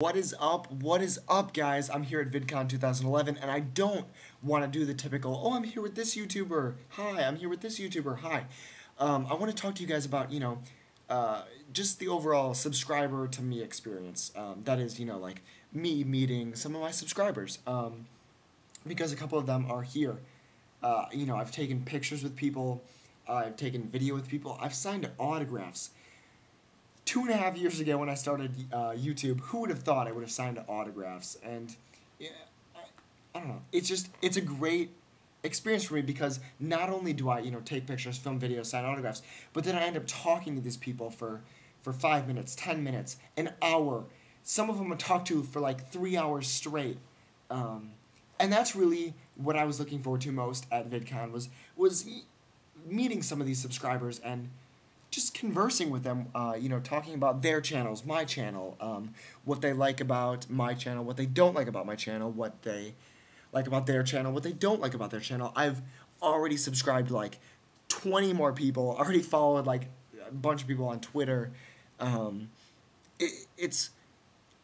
What is up? What is up, guys? I'm here at VidCon 2011, and I don't want to do the typical, oh, I'm here with this YouTuber. Hi, I'm here with this YouTuber. Hi. Um, I want to talk to you guys about, you know, uh, just the overall subscriber to me experience. Um, that is, you know, like me meeting some of my subscribers. Um, because a couple of them are here. Uh, you know, I've taken pictures with people, I've taken video with people, I've signed autographs two and a half years ago when I started uh, YouTube, who would have thought I would have signed autographs? And yeah, I, I don't know. It's just it's a great experience for me because not only do I you know take pictures, film videos, sign autographs, but then I end up talking to these people for for five minutes, ten minutes, an hour. Some of them I talk to for like three hours straight. Um, and that's really what I was looking forward to most at VidCon was was meeting some of these subscribers and conversing with them, uh, you know, talking about their channels, my channel, um, what they like about my channel, what they don't like about my channel, what they like about their channel, what they don't like about their channel. I've already subscribed like 20 more people, already followed like a bunch of people on Twitter. Um, it, it's,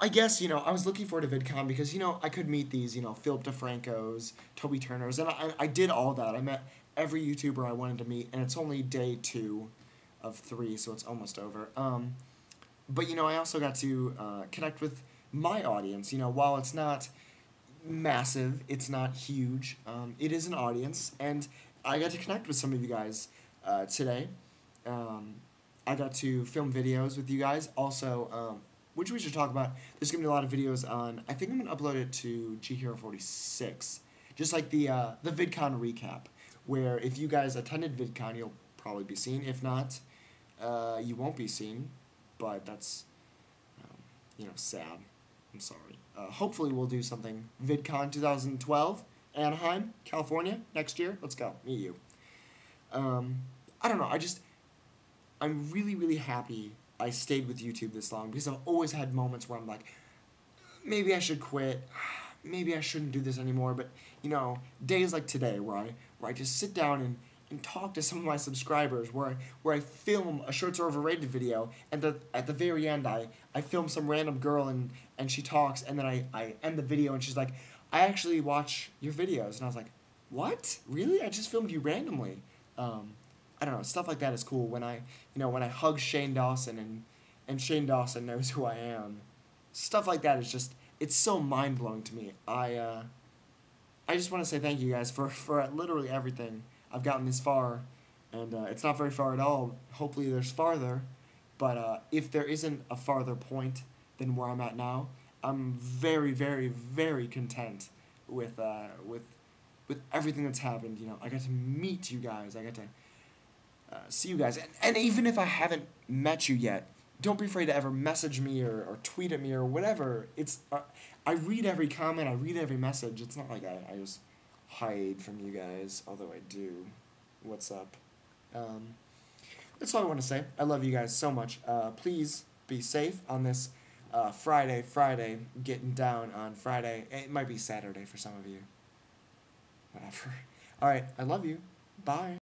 I guess, you know, I was looking forward to VidCon because, you know, I could meet these, you know, Philip DeFranco's, Toby Turner's, and I, I did all that. I met every YouTuber I wanted to meet, and it's only day two of three, so it's almost over. Um, but you know, I also got to uh, connect with my audience. You know, while it's not massive, it's not huge. Um, it is an audience, and I got to connect with some of you guys uh, today. Um, I got to film videos with you guys. Also, um, which we should talk about. There's gonna be a lot of videos on. I think I'm gonna upload it to G Hero 46, just like the uh, the VidCon recap, where if you guys attended VidCon, you'll probably be seen. If not, uh, you won't be seen, but that's, um, you know, sad. I'm sorry. Uh, hopefully we'll do something. VidCon 2012, Anaheim, California, next year. Let's go. Me, you. Um, I don't know. I just, I'm really, really happy I stayed with YouTube this long because I've always had moments where I'm like, maybe I should quit. Maybe I shouldn't do this anymore. But you know, days like today where I where I just sit down and and talk to some of my subscribers where I, where I film a shirts are overrated video and the, at the very end I, I film some random girl and, and she talks and then I, I end the video and she's like, I actually watch your videos and I was like, what? Really? I just filmed you randomly. Um, I don't know, stuff like that is cool when I you know when I hug Shane Dawson and and Shane Dawson knows who I am. Stuff like that is just it's so mind blowing to me. I uh, I just want to say thank you guys for, for literally everything. I've gotten this far, and uh, it's not very far at all. Hopefully, there's farther, but uh, if there isn't a farther point than where I'm at now, I'm very, very, very content with uh, with with everything that's happened. You know, I got to meet you guys. I got to uh, see you guys, and, and even if I haven't met you yet, don't be afraid to ever message me or, or tweet at me or whatever. It's uh, I read every comment. I read every message. It's not like I, I just hide from you guys, although I do. What's up? Um, that's all I want to say. I love you guys so much. Uh, please be safe on this uh, Friday, Friday, getting down on Friday. It might be Saturday for some of you. Whatever. All right, I love you. Bye.